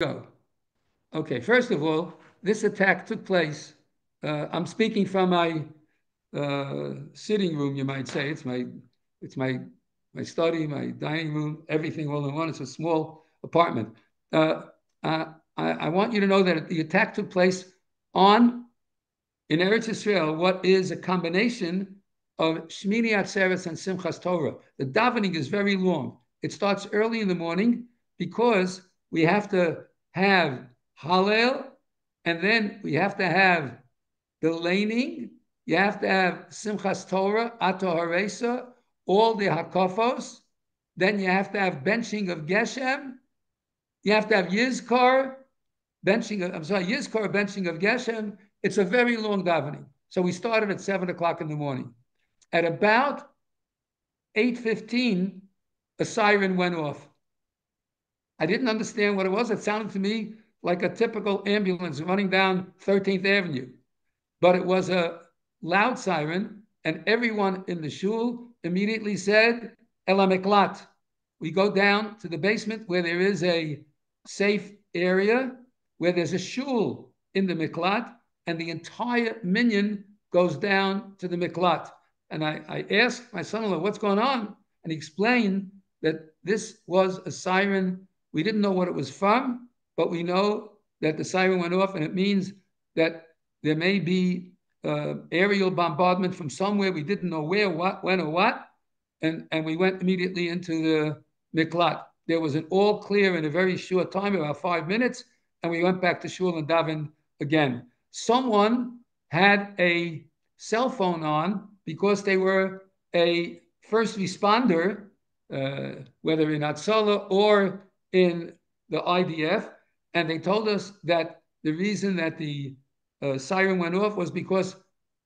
go. Okay, first of all, this attack took place. Uh, I'm speaking from my uh, sitting room, you might say. It's my, it's my, my study, my dining room, everything all in one. It's a small apartment. Uh, I, I want you to know that the attack took place on in Eretz Israel. What is a combination of Shmini Atzeres and Simchas Torah? The davening is very long. It starts early in the morning because we have to have Hallel, and then we have to have the laning. You have to have Simchas Torah, Ato Haresa, all the Hakafos. Then you have to have benching of Geshem. You have to have Yizkor, benching of, I'm sorry, Yizkor, benching of Geshem. It's a very long davening. So we started at 7 o'clock in the morning. At about 8.15, a siren went off. I didn't understand what it was. It sounded to me like a typical ambulance running down 13th Avenue. But it was a loud siren, and everyone in the shul immediately said, Elamiklat. We go down to the basement where there is a safe area, where there's a shul in the miklat, and the entire minyan goes down to the miklat. And I, I asked my son-in-law, what's going on? And he explained that this was a siren we didn't know what it was from, but we know that the siren went off, and it means that there may be uh, aerial bombardment from somewhere. We didn't know where, what, when, or what. And, and we went immediately into the miklat. There was an all clear in a very short time, about five minutes, and we went back to shul and daven again. Someone had a cell phone on because they were a first responder, uh, whether in Hatzalah or in the IDF, and they told us that the reason that the uh, siren went off was because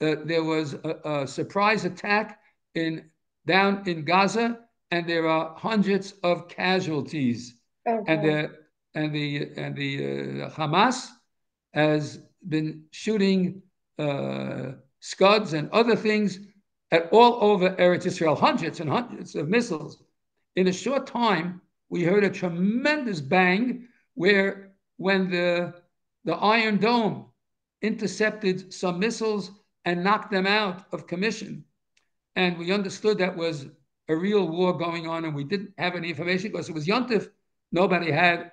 uh, there was a, a, surprise attack in down in Gaza, and there are hundreds of casualties, okay. and the and the and the uh, Hamas has been shooting uh, scuds and other things at all over Eretz Israel, hundreds and hundreds of missiles. In a short time, we heard a tremendous bang where when the, the Iron Dome intercepted some missiles and knocked them out of commission. And we understood that was a real war going on, and we didn't have any information because it was Yontif. Nobody had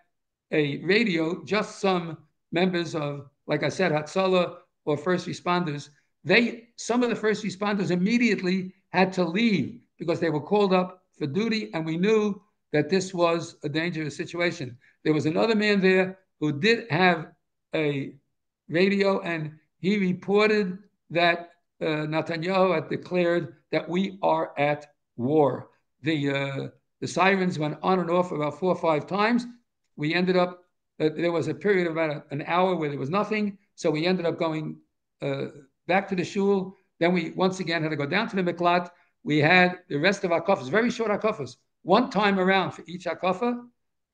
a radio, just some members of, like I said, Hatzalah or first responders. They, some of the first responders immediately had to leave because they were called up for duty, and we knew that this was a dangerous situation. There was another man there who did have a radio, and he reported that uh, Netanyahu had declared that we are at war. The uh, the sirens went on and off about four or five times. We ended up uh, there was a period of about an hour where there was nothing, so we ended up going uh, back to the shul. Then we once again had to go down to the miklat. We had the rest of our coffers, very short our coffers, one time around for each akafa,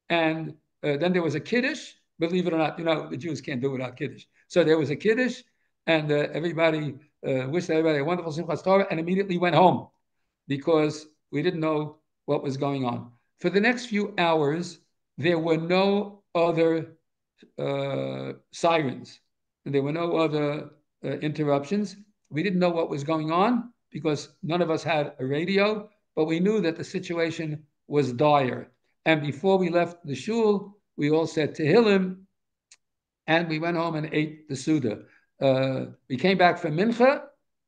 and uh, then there was a kiddush. Believe it or not, you know the Jews can't do without kiddush. So there was a kiddush, and uh, everybody uh, wished everybody a wonderful Simchas Torah, and immediately went home because we didn't know what was going on. For the next few hours, there were no other uh, sirens. And there were no other uh, interruptions. We didn't know what was going on because none of us had a radio but we knew that the situation was dire. And before we left the shul, we all said Tehillim, and we went home and ate the Seudah. Uh, we came back from Mincha.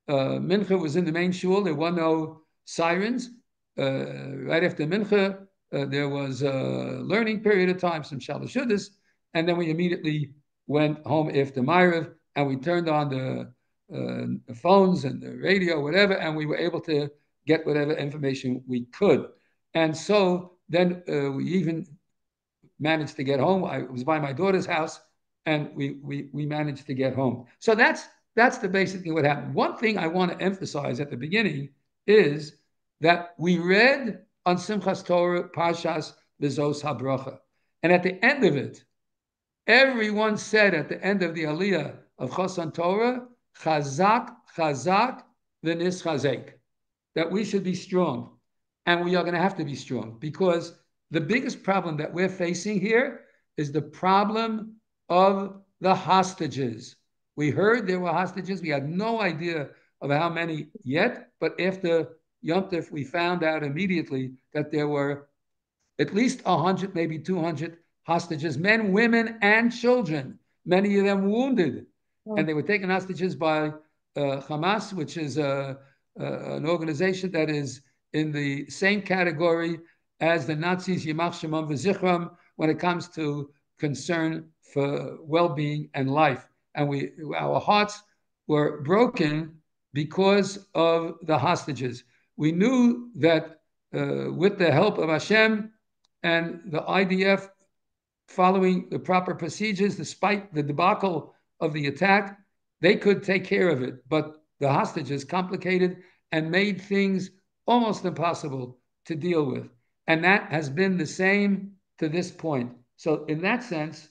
Uh, Mincha was in the main shul. There were no sirens. Uh, right after Mincha, uh, there was a learning period of time, some Shalashudas, and then we immediately went home after Maariv, and we turned on the, uh, the phones and the radio, whatever, and we were able to get whatever information we could. And so then uh, we even managed to get home. I was by my daughter's house, and we we we managed to get home. So that's that's the basic thing what happened. One thing I want to emphasize at the beginning is that we read on Simchas Torah Pashas Vizos Habracha, and at the end of it, everyone said at the end of the Aliyah of Chosan Torah, Chazak Chazak v'nis Chazek that we should be strong. And we are going to have to be strong because the biggest problem that we're facing here is the problem of the hostages. We heard there were hostages. We had no idea of how many yet, but after Yom Tov, we found out immediately that there were at least 100, maybe 200 hostages, men, women, and children, many of them wounded. Oh. And they were taken hostages by uh, Hamas, which is a, an organization that is in the same category as the Nazis, Yamach Shemam V'Zichram, when it comes to concern for well-being and life. And we, our hearts were broken because of the hostages. We knew that uh, with the help of Hashem and the IDF following the proper procedures, despite the debacle of the attack, they could take care of it. But the hostages complicated and made things almost impossible to deal with. And that has been the same to this point. So, in that sense,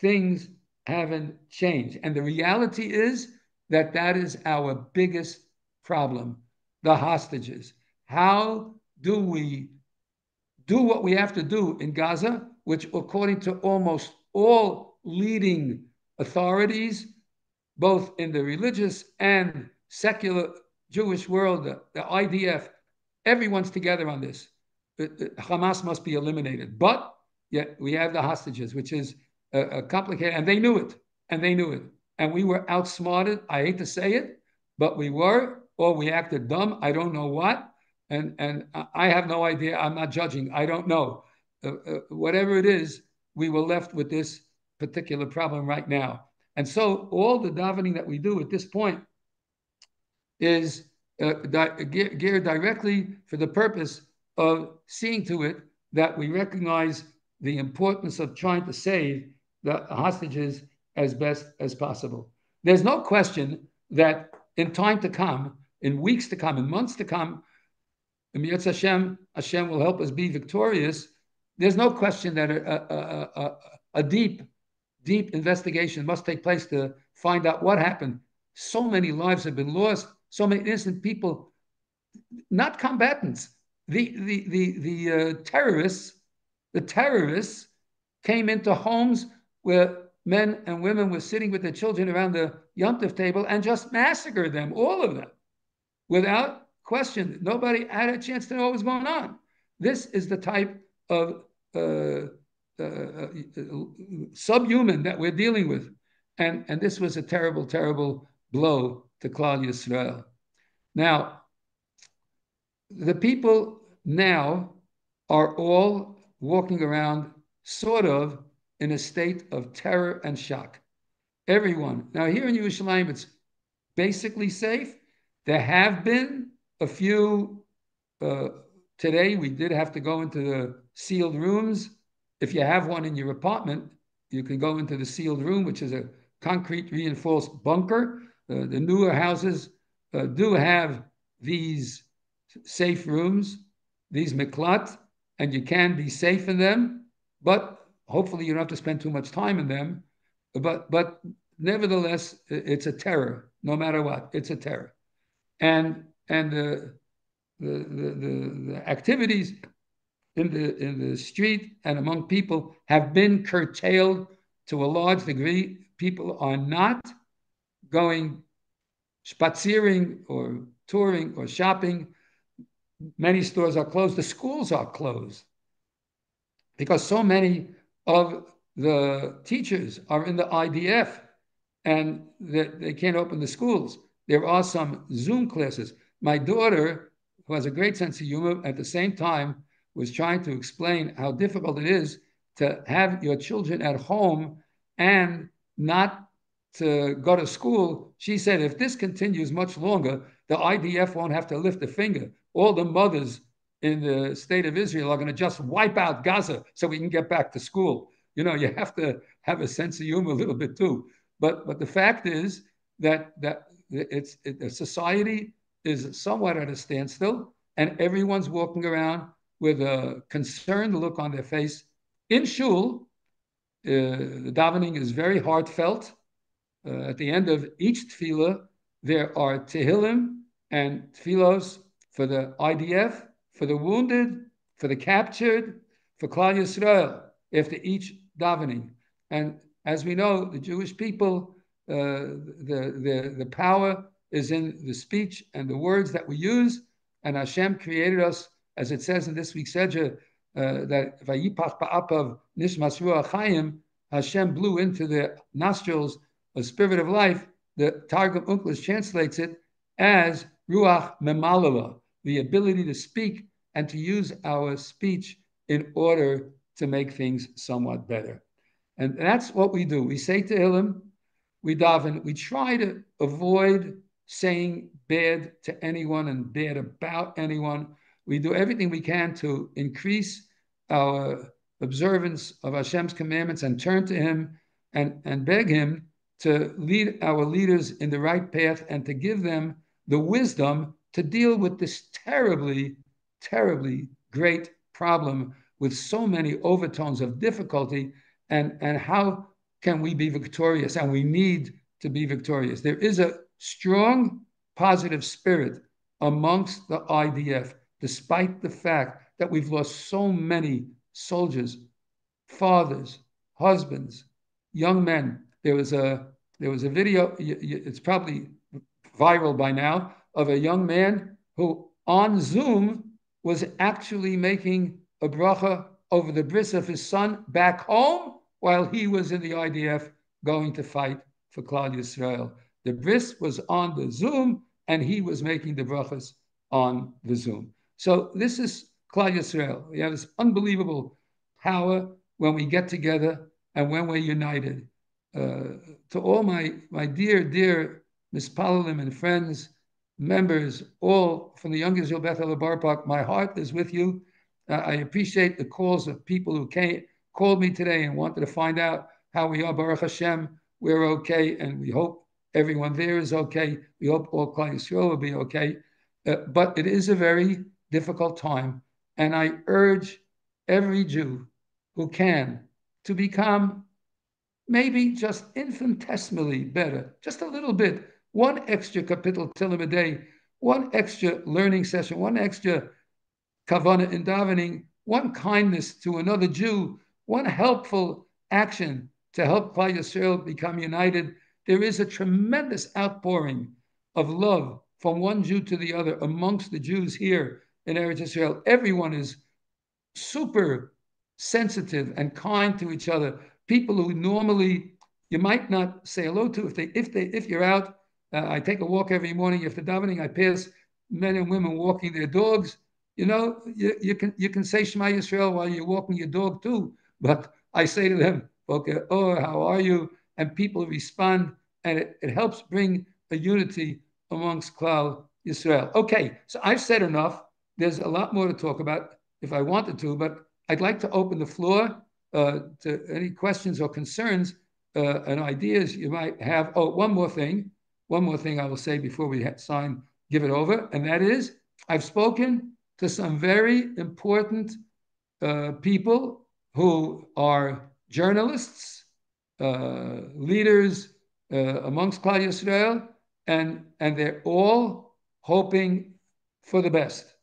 things haven't changed. And the reality is that that is our biggest problem the hostages. How do we do what we have to do in Gaza, which, according to almost all leading authorities, both in the religious and secular Jewish world, the, the IDF, everyone's together on this. Hamas must be eliminated. But yet we have the hostages, which is a, a complicated, and they knew it, and they knew it. And we were outsmarted. I hate to say it, but we were, or we acted dumb. I don't know what. And, and I have no idea. I'm not judging. I don't know. Uh, uh, whatever it is, we were left with this particular problem right now. And so all the davening that we do at this point is uh, di- geared directly for the purpose of seeing to it that we recognize the importance of trying to save the hostages as best as possible. There's no question that in time to come, in weeks to come, in months to come, Emir Hashem, Hashem will help us be victorious. There's no question that a, a, a, a deep, deep investigation must take place to find out what happened. So many lives have been lost so many innocent people, not combatants. The the the the uh, terrorists, the terrorists came into homes where men and women were sitting with their children around the yontif table and just massacred them, all of them, without question. Nobody had a chance to know what was going on. This is the type of uh, uh, uh, subhuman that we're dealing with. And, and this was a terrible, terrible blow to Klal Yisrael. Now, the people now are all walking around sort of in a state of terror and shock. Everyone. Now, here in Yerushalayim, it's basically safe. There have been a few. Uh, today, we did have to go into the sealed rooms. If you have one in your apartment, you can go into the sealed room, which is a concrete reinforced bunker. Uh, the newer houses uh, do have these safe rooms, these miklat, and you can be safe in them, but hopefully you don't have to spend too much time in them. But but nevertheless, it's a terror, no matter what. It's a terror, and and the the the, the, activities in the in the street and among people have been curtailed to a large degree. People are not going spaziering or touring or shopping. Many stores are closed. The schools are closed because so many of the teachers are in the IDF and they can't open the schools. There are some Zoom classes. My daughter, who has a great sense of humor, at the same time was trying to explain how difficult it is to have your children at home and not to go to school, she said, if this continues much longer, the IDF won't have to lift a finger. All the mothers in the state of Israel are going to just wipe out Gaza so we can get back to school. You know, you have to have a sense of humor a little bit too. But but the fact is that that it's it, the society is somewhat at a standstill, and everyone's walking around with a concerned look on their face. In shul, uh, the davening is very heartfelt uh, at the end of each tefillah, there are tehillim and tefillos for the IDF, for the wounded, for the captured, for Klal Yisrael. After each davening. And as we know, the Jewish people, uh, the, the, the power is in the speech and the words that we use. And Hashem created us, as it says in this week's Sedra, uh, that Vayipach Ba'apav Nishmas Ruach Hashem blew into the nostrils a spirit of life. The Targum Onkelos translates it as Ruach Memalala, the ability to speak and to use our speech in order to make things somewhat better. And that's what we do. We say to him, we daven, we try to avoid saying bad to anyone and bad about anyone. We do everything we can to increase our observance of Hashem's commandments and turn to Him and, and beg Him to lead our leaders in the right path and to give them the wisdom to deal with this terribly, terribly great problem with so many overtones of difficulty and, and how can we be victorious? And we need to be victorious. There is a strong positive spirit amongst the IDF, despite the fact that we've lost so many soldiers, fathers, husbands, young men. There was a there was a video. It's probably viral by now of a young man who on Zoom was actually making a bracha over the bris of his son back home while he was in the IDF going to fight for Klal Yisrael. The bris was on the Zoom, and he was making the brachas on the Zoom. So this is Klal Yisrael. We have this unbelievable power when we get together and when we're united. Uh, to all my my dear dear mispalalim and friends, members, all from the Young Israel Beth El Borough Park, my heart is with you. Uh, I appreciate the calls of people who came called me today and wanted to find out how we are. Baruch Hashem, we're okay, and we hope everyone there is okay. We hope all Klal Yisrael will be okay. Uh, but it is a very difficult time, and I urge every Jew who can to become maybe just infinitesimally better, just a little bit, one extra kapitel Tehillim a day, one extra learning session, one extra kavanah in davening, one kindness to another Jew, one helpful action to help Klal Yisrael become united. There is a tremendous outpouring of love from one Jew to the other amongst the Jews here in Eretz Israel. Everyone is super sensitive and kind to each other. People who normally you might not say hello to if they if they if you're out. Uh, I take a walk every morning. The davening, I pass men and women walking their dogs. You know, you, you can you can say Shema Yisrael while you're walking your dog too. But I say to them, okay, oh, how are you? And people respond, and it, it helps bring a unity amongst Klal Yisrael. Okay, so I've said enough. There's a lot more to talk about if I wanted to, but I'd like to open the floor to any questions or concerns uh, and ideas you might have. Oh, one more thing. One more thing I will say before we sign, give it over, and that is I've spoken to some very important uh, people who are journalists, uh, leaders uh, amongst Klal Yisrael, and, and they're all hoping for the best.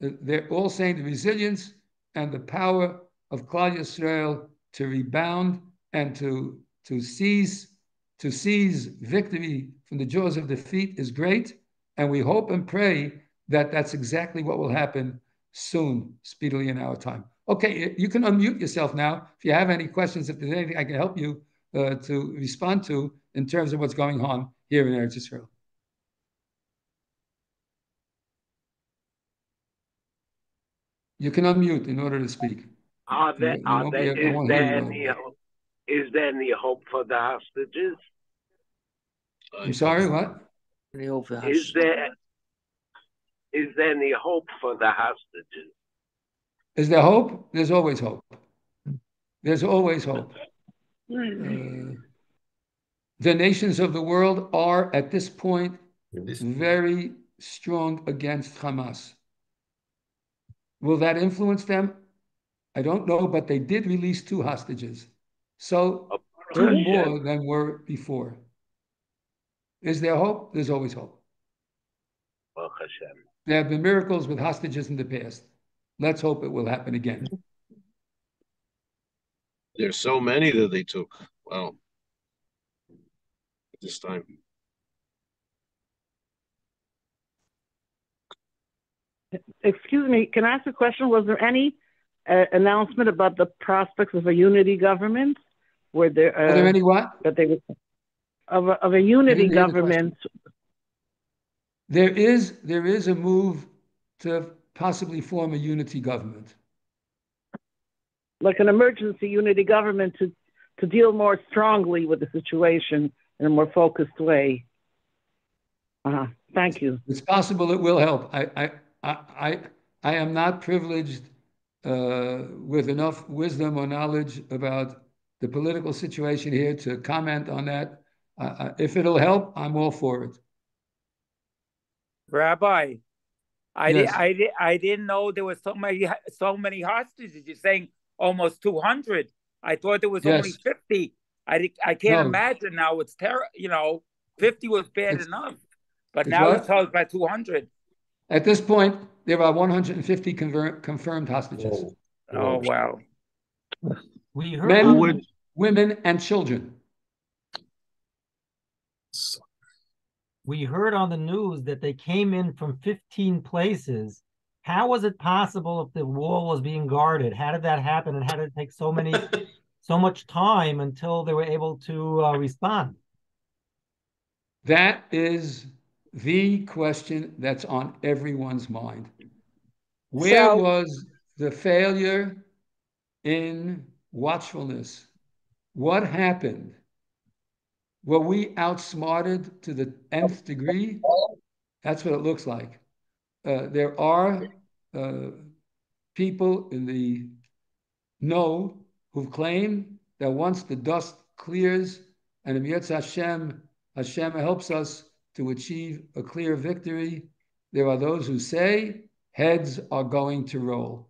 They're all saying the resilience and the power of Klal Yisrael to rebound and to, to seize to seize victory from the jaws of defeat is great, and we hope and pray that that's exactly what will happen soon, speedily in our time. Okay, you can unmute yourself now. If you have any questions, if there's anything I can help you uh, to respond to in terms of what's going on here in Eretz Israel. You can unmute in order to speak. Are there, you, are there, is, there any hope, is there any hope for the hostages? I'm sorry, what? Is there is there any hope for the hostages? Is there hope? There's always hope. There's always hope. Uh, the nations of the world are at this point very strong against Hamas. Will that influence them? I don't know, but they did release two hostages. So two more than were before. Is there hope? There's always hope. There have been miracles with hostages in the past. Let's hope it will happen again. There's so many that they took. Wow. At this time. Excuse me, can I ask a question? Was there any announcement about the prospects of a unity government? Were there, uh, Are there any what? that they were, of a, of a unity government? There is there is a move to possibly form a unity government. like an emergency unity government to, to deal more strongly with the situation in a more focused way. Uh, thank you. It's possible it will help. I I I I, I am not privileged uh, with enough wisdom or knowledge about the political situation here to comment on that. Uh, if it'll help, I'm all for it. Rabbi, I Yes. di- I di- I didn't know there were so many so many hostages. You're saying almost two hundred. I thought there was only fifty. I di- I can't No. imagine now. It's terror. You know, fifty was bad It's- enough, but it's now what? it's about two hundred. At this point, there are 150 conver- confirmed hostages, Oh wow. We heard Men- on, would women and children. we heard on the news that they came in from 15 places. How was it possible if the wall was being guarded? How did that happen? And how did it take so many, so much time until they were able to uh, respond? That is the question that's on everyone's mind. Where So- was the failure in watchfulness? What happened? Were we outsmarted to the nth degree? That's what it looks like. Uh, there are uh, people in the know who've claimed that once the dust clears and Hashem, Hashem helps us to achieve a clear victory, there are those who say heads are going to roll.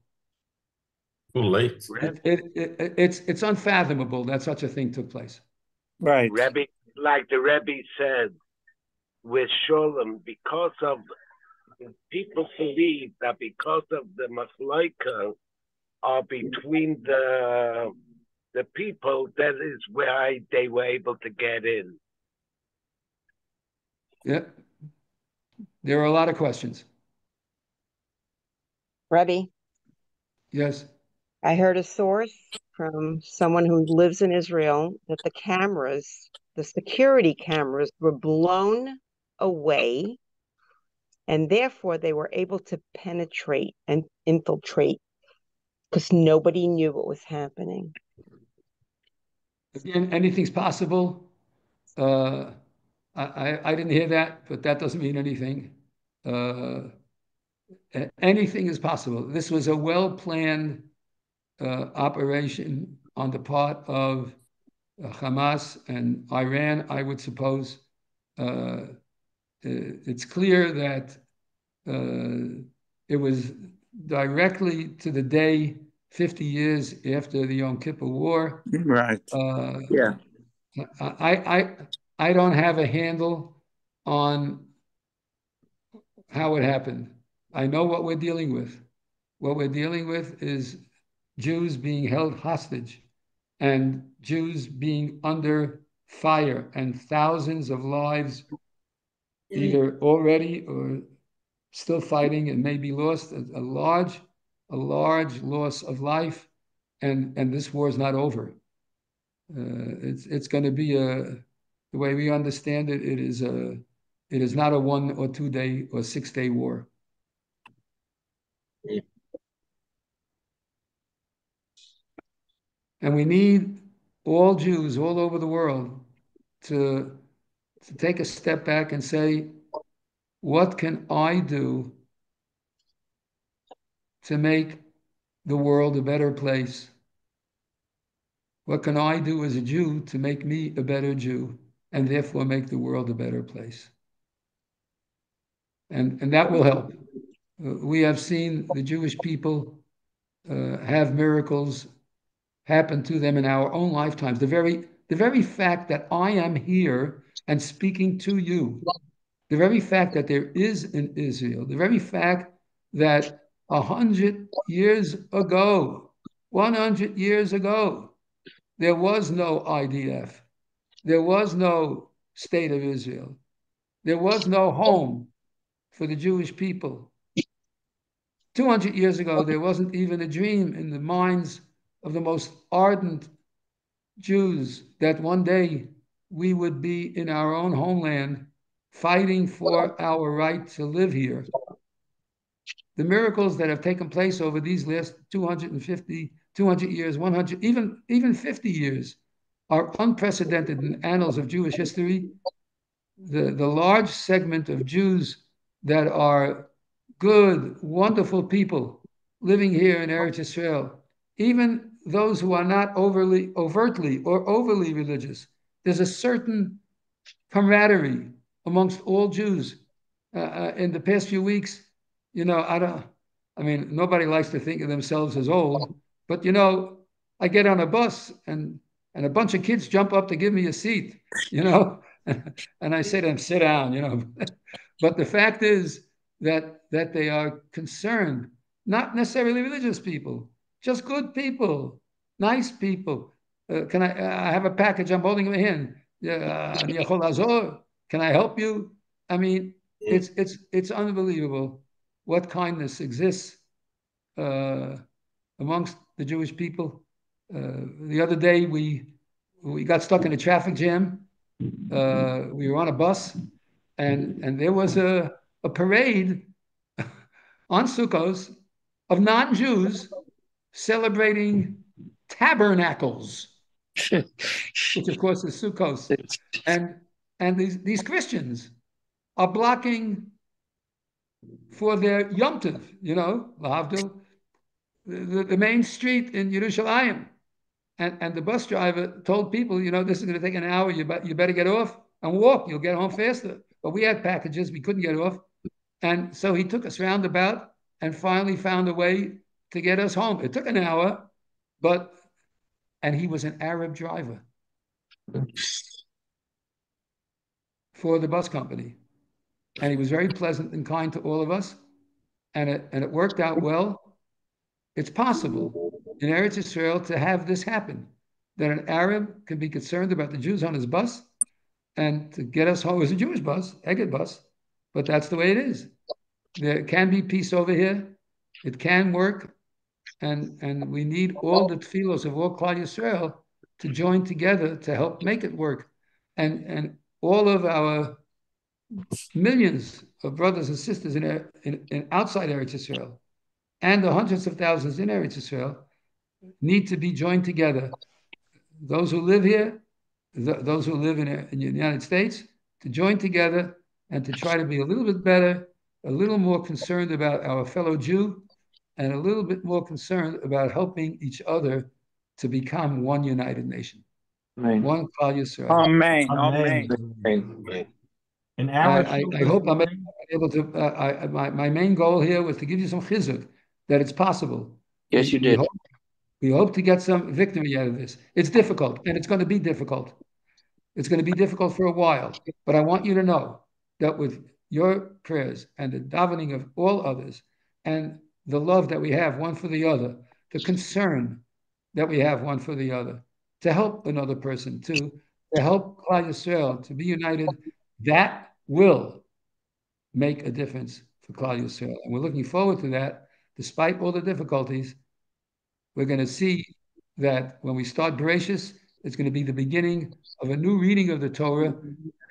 Too late. It, it, it, it's, it's unfathomable that such a thing took place. Right. Rebbe, like the Rebbe said, with Sholem, because of people believe that because of the Maslaika are between the the people, that is why they were able to get in. Yeah. There are a lot of questions. Rebbe, Yes. I heard a source from someone who lives in Israel that the cameras, the security cameras, were blown away, and therefore they were able to penetrate and infiltrate because nobody knew what was happening. Again, anything's possible. Uh, I, I, didn't hear that, but that doesn't mean anything. Uh, anything is possible. This was a well-planned uh, operation on the part of uh, Hamas and Iran, I would suppose. Uh, uh, it's clear that uh, it was directly to the day 50 years after the Yom Kippur War. Right. Uh, Yeah. I, I, I don't have a handle on how it happened. I know what we're dealing with. What we're dealing with is Jews being held hostage and Jews being under fire and thousands of lives either already or still fighting and maybe lost a, a large, a large loss of life. And, and this war is not over. Uh, it's it's going to be a the way we understand it. It is a it is not a one or two day or six day war. And we need all Jews all over the world to to take a step back and say, what can I do to make the world a better place? What can I do as a Jew to make me a better Jew and therefore make the world a better place? And, and that will help. Uh, we have seen the Jewish people uh, have miracles happen to them in our own lifetimes. The very, the very fact that I am here and speaking to you, the very fact that there is an Israel, the very fact that a hundred years ago, 100 years ago, there was no IDF. There was no state of Israel. There was no home for the Jewish people. 200 years ago, there wasn't even a dream in the minds of the most ardent Jews that one day we would be in our own homeland fighting for our right to live here. The miracles that have taken place over these last 250, 200 years, 100, even, even 50 years are unprecedented in annals of Jewish history. The, the large segment of Jews that are good, wonderful people living here in Eretz Israel, even those who are not overly, overtly or overly religious, there's a certain camaraderie amongst all Jews. Uh, uh, in the past few weeks, you know, I don't, I mean, nobody likes to think of themselves as old, but you know, I get on a bus and and a bunch of kids jump up to give me a seat, you know, and I say to them, sit down, you know. but the fact is that that they are concerned, not necessarily religious people, just good people, nice people. Uh, can I? I have a package. I'm holding my hand. Uh, can I help you? I mean, it's it's it's unbelievable what kindness exists uh, amongst the Jewish people. Uh, the other day, we we got stuck in a traffic jam. Uh, we were on a bus, and and there was a a parade on Sukkos of non-Jews celebrating tabernacles, which of course is Sukkos, and and these these Christians are blocking for their Yom Tov, you know, Lahavdil, the, the main street in Yerushalayim. And, and the bus driver told people, you know, this is going to take an hour. You, be, you better get off and walk. You'll get home faster. But we had packages. We couldn't get off. And so he took us roundabout and finally found a way to get us home. It took an hour, but, and he was an Arab driver for the bus company. And he was very pleasant and kind to all of us. And it, and it worked out well. It's possible in Eretz Israel to have this happen that an Arab can be concerned about the Jews on his bus and to get us oh, home. It was a Jewish bus, Egged bus, but that's the way it is. There can be peace over here. It can work. And, and we need all the tefillos of all Klal Yisrael to join together to help make it work. And, and all of our millions of brothers and sisters in, in, in outside Eretz Israel and the hundreds of thousands in Eretz Israel need to be joined together. Those who live here, th those who live in, in the United States, to join together and to try to be a little bit better, a little more concerned about our fellow Jew, and a little bit more concerned about helping each other to become one united nation. Amen. One Klal Yisrael. Amen. Amen. Amen. And I, I, I, hope I'm able to. Uh, I, my, my main goal here was to give you some chizuk that it's possible. Yes, you did. We hope, we hope to get some victory out of this. It's difficult, and it's going to be difficult. It's going to be difficult for a while, but I want you to know that with your prayers and the davening of all others, and the love that we have one for the other, the concern that we have one for the other, to help another person, to, to help Klal Yisrael, to be united, that will make a difference for Klal Yisrael. And we're looking forward to that, despite all the difficulties. We're going to see that when we start Bereshis, it's going to be the beginning of a new reading of the Torah,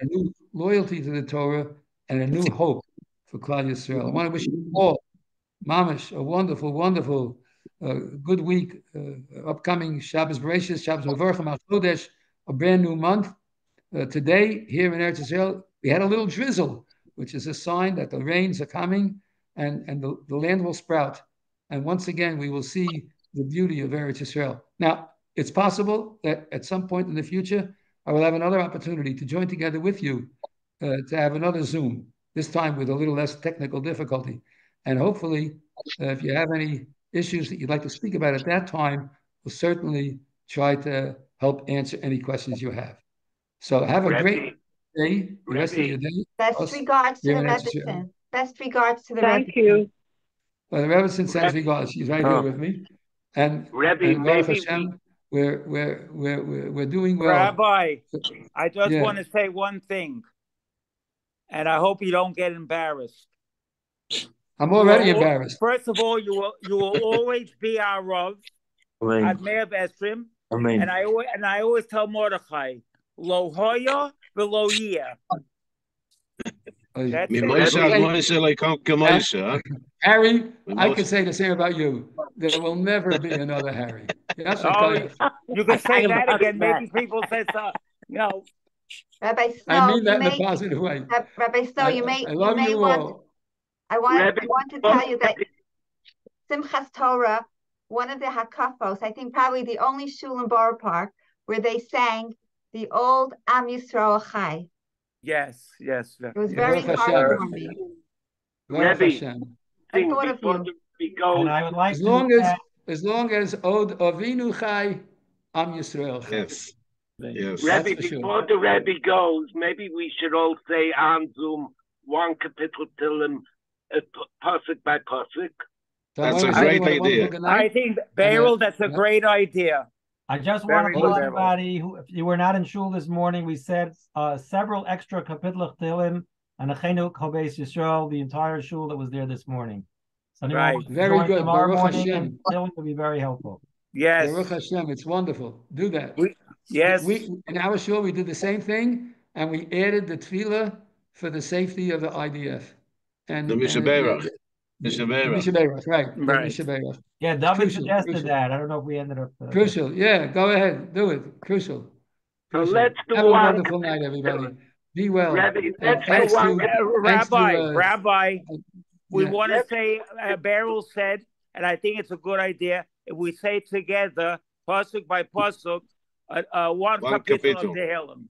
a new loyalty to the Torah, and a new hope for Klal Yisrael. I want to wish you all, Mamish, a wonderful, wonderful, uh, good week, uh, upcoming Shabbos Bereshis, Shabbos Mavarchim Chodesh, a brand new month. Uh, today, here in Eretz Israel, we had a little drizzle, which is a sign that the rains are coming and, and the, the land will sprout. And once again, we will see the beauty of Eretz Israel. Now, it's possible that at some point in the future, I will have another opportunity to join together with you uh, to have another Zoom, this time with a little less technical difficulty. And hopefully, uh, if you have any issues that you'd like to speak about at that time, we'll certainly try to help answer any questions you have. So have a Rebbe, great day, the rest of your day. Best Us regards to the in Eretz Israel. Rebbetzin. Best regards to the Thank Rebbetzin. you. Well, the Rebbe sends regards. She's right Oh. here with me. And, Rebbe, and Baruch maybe Hashem, we're we're we're we're, we're doing well. Rabbi, I just Yeah. want to say one thing, and I hope you don't get embarrassed. I'm already You will- embarrassed. First of all, you will you will always be our Rav, Amen. Admir Bestrim, Amen. and I always and I always tell Mordechai, Lo hoya v'lo yeh. Uh, That's it. Moshe ad Okay. Moshe lekom ke Moshe, huh? Harry, I could say the same about you. There will never be another Harry. Yes, Oh, okay. You can say that again. that. Maybe people say so. You know, Rabbi Snow, I mean that in a positive way. Rabbi Snow, I, you may, I you may you want, all. I want, I want to tell you that Simchas Torah, one of the Hakafos, I think probably the only shul in Borough Park where they sang the old Am Yisrael Chai. yes, yes. It was very Baruch Hashem. heartwarming. Baruch Rabbi. Hashem. I thing of before you. we go. And I would like As to long as add- as long as Od Avinu Chai, Am Yisrael Chai. Yes, yes. Rabbi, for sure. before the Rabbi goes, maybe we should all say on Zoom one kapitel Tehillim, uh, p- pasuk by pasuk. So That's a great everyone idea. I think Beryl, that's a Yeah. great idea. I just Very want to good, tell everybody who, if you were not in shul this morning, we said uh, several extra kapitlach Tehillim and a chenuk Yisrael, the entire shul that was there this morning. So anyone Right. Very good. Tomorrow Baruch morning Hashem. and Tehillim would be very helpful. Yes, Baruch Hashem, it's wonderful. Do that. We- yes. We in our show we did the same thing, and we added the tefillah for the safety of the IDF. And The Mishaberach. the- the Mishaberach. Mishaberach, right? the Right. Mishaberach. Yeah, David Crucial, suggested crucial. that. I don't know if we ended up. uh, Crucial. Yeah, go ahead. Do it. Crucial. So Crucial. let's do Have a wonderful night, everybody. Be well. Rabbi, And thanks do one. to- Uh, thanks to, Rabbi, uh, Rabbi, we yeah. want to say, uh, Beryl said, and I think it's a good idea, if we say together, pasuk by pasuk, uh, uh, one, One kapitel kapitel. of Tehillim.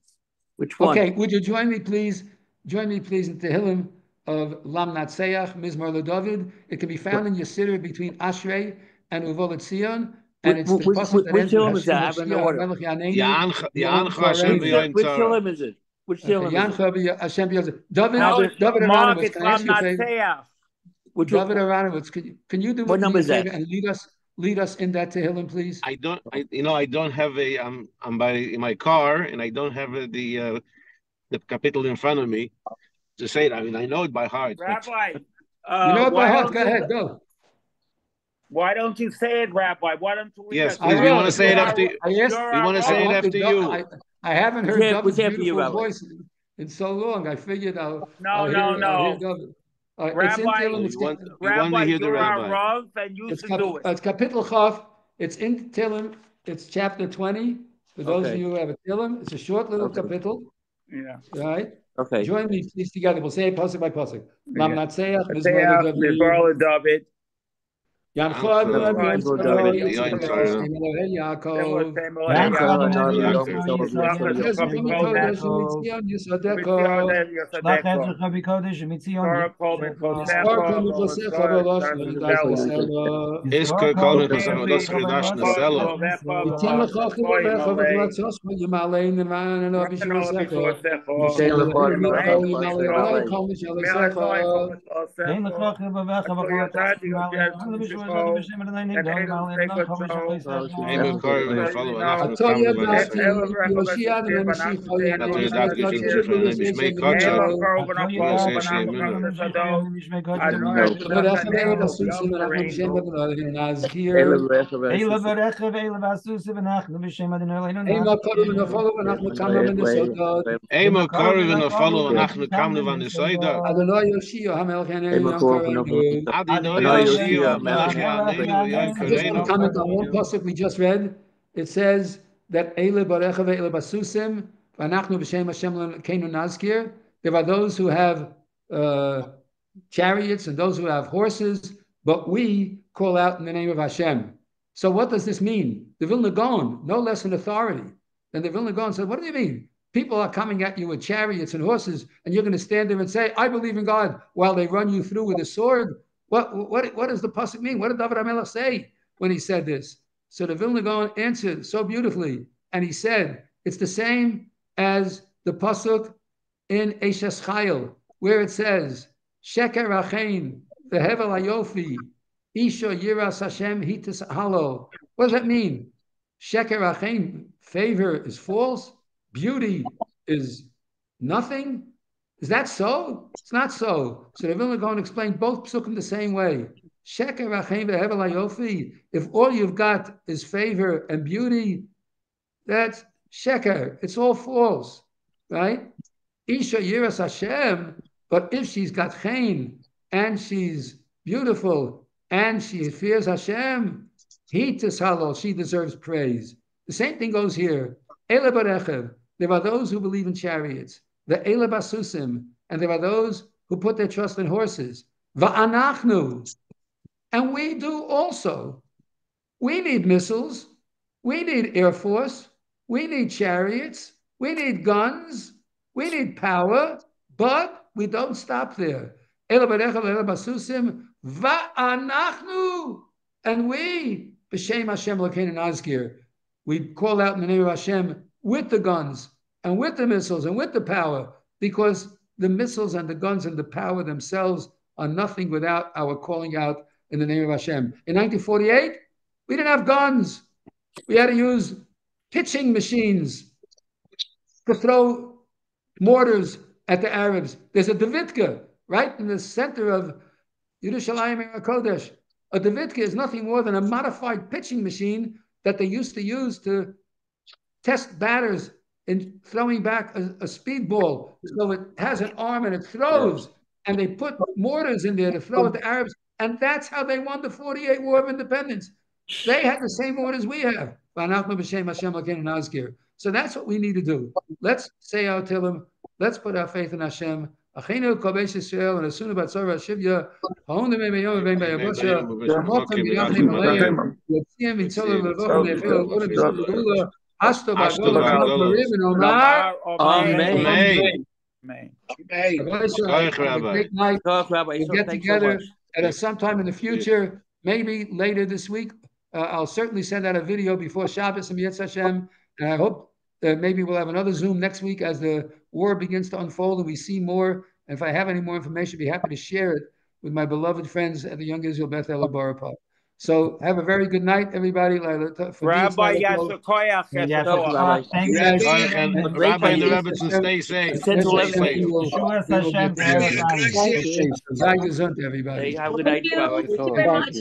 Which one? Okay, would you join me, please? Join me, please, in Tehillim of Lam Natseach, Mizmor LeDavid. It can be found in your siddur between Ashrei and Uvolet Zion, and it's the Which- pasuk which- that which ends with Tehillim is that? I Hashem haven't Mashiach, order. Melech Yaneinu. Ya'ancha Yom Ya'ancha Hashem Kvarei. Which, b'yoyim which tzara. Tehillim is it? Which Okay, Tehillim is it? Yancha b'Ya- Hashem B'Yosef. David, No, David Mark, Aronowitz, can I ask you a favor? Lamnatseach. Which David Aronowitz, can you, can you do What number is that? and lead us, lead us in that Tehillim, please? I don't, I, you know, I don't have a, I'm, I'm by, in my car and I don't have uh, the, uh, the kapitel in front of me to say it. I mean, I know it by heart. but- Rabbi, You uh, know it by heart, go ahead, go. Why don't you say it, Rabbi? Why don't you? Yes, please, we want to say it after, you. I we wanna say it after to you. Go- I, I haven't heard What's David's after you, beautiful voice in, in so long. I figured I'll, No, I'll no, hear, I'll hear no. David. Uh, it's in Rabbi, Tehillim, you it's, want, cap- you Rabbi, to hear the you're our rabbi. Rav, and you it's, should cap, do it. it's Kapitel Chaf. It's in Tehillim. It's chapter 20. For those of you who have a Tehillim, it's a short little Okay. kapitel, Yeah. right? Okay. Join me, please, together. We'll say it pasuk by pasuk. Lam Yeah. Yaakov. Yan Yeah. Chod, Yeah. Yan Yeah. Chod, Yeah. Yisrael, Yeah. Yes, Yisrael, Yam Yisrael, Chod, Yaakov. Yam Yisadeko. Shlach Ezra Bikodesh, Mitzion, Yisrael Kol Michosecha V'Losh, V'Das V'Selo. Iska kol michosech v'das chidash neselo. Yitzim Lechoch V'Lecha V'Tzoch V'Yimalei Neman and Obi Shirosecha. Yishem Elohei Yaakov, Yimalei Eloi Kol Mishalesecha. Ein Lechoch V'Vecha V'Chol Ein Mekar v'nefalo v'nachnu Ato kam yadati, v'nesei. Yoshia Mashiach, Ato yadati v'shem Shemshon Mishmei Kodsha. Nazkir. Eila Berecha Ve'ela V'Asusa V'Nachnu V'Shem Adonai Eloheinu Ema Kodim Nefolo V'Nachnu Kamna V'Nesodot. Ein Mekar v'nefalo v'nachnu kam v'nesoida. Adonai Yoshio HaMelech Yanei Yom Karenu. Adonai Adonai Yoshio Yoshio, melech yaneinu v'yom I just want to comment on one pasuk we just read. It says that Eile Barecha Ve'ele Basusim V'Anachnu B'Shem Hashem Kenu Nazkir. There are those who have uh, chariots and those who have horses, but we call out in the name of Hashem. So what does this mean? The Vilna Gaon, no less an authority than the Vilna Gaon said, what do you mean? People are coming at you with chariots and horses, and you're going to stand there and say, I believe in God, while they run you through with a sword. What, what, what does the pasuk mean? What did David HaMelech say when he said this? So the Vilna Gaon answered so beautifully, and he said, it's the same as the pasuk in Eshes Chayil, where it says, Sheker Achein, Vehevel Ayofi, Isha Yiras Hashem Hitis Halo. What does that mean? Sheker Achein, favor is false, beauty is nothing. Is that so? It's not so. So the Vilna Gaon explain both psukim the same way. If all you've got is favor and beauty, that's sheker. It's all false, right? Isha yiras Hashem. But if she's got chen and she's beautiful and she fears Hashem, he halal, she deserves praise. The same thing goes here. There are those who believe in chariots. The ele basusim, and there are those who put their trust in horses. Va'anachnu, and we do also. We need missiles. We need air force. We need chariots. We need guns. We need power. But we don't stop there. Va'anachnu, and we, B'Shem Hashem Lakein and Azgir, we call out in the name of Hashem with the guns and with the missiles and with the power, because the missiles and the guns and the power themselves are nothing without our calling out in the name of Hashem. In 1948, we didn't have guns. We had to use pitching machines to throw mortars at the Arabs. There's a Davidka right in the center of Yerushalayim Kodesh. A Davidka is nothing more than a modified pitching machine that they used to use to test batters in throwing back a, a speedball. So it has an arm and it throws, and they put mortars in there to throw at the Arabs. And that's how they won the 48 War of Independence. They had the same orders we have. So that's what we need to do. Let's say our Tehillim. Let's put our faith in Hashem. Achinu Kobesh Yisrael and Asunu Batzara Shivya, Haonim Emeyom Vem Bayabosha, Ramotam Yachim Alayim, Yotziem Mitzola Levochem Nefel Olim Yisrael, Ashto Bagola Marim and Omar. Amen. Amen. Great night. We'll get together at sometime in the future, maybe later this week. Uh, I'll certainly send out a video before Shabbos and Yetz Hashem, and I hope that maybe we'll have another Zoom next week as the war begins to unfold and we see more. And if I have any more information, I'd be happy to share it with my beloved friends at the Young Israel Beth El Borough Park. So have a very good night, everybody. Rabbi Yasher Koach. Thank you. And Rabbi and the rabbis and stay safe. Stay safe. Yeshua Hashem. Everybody. Have a good night. Bye-bye. Thank you very much.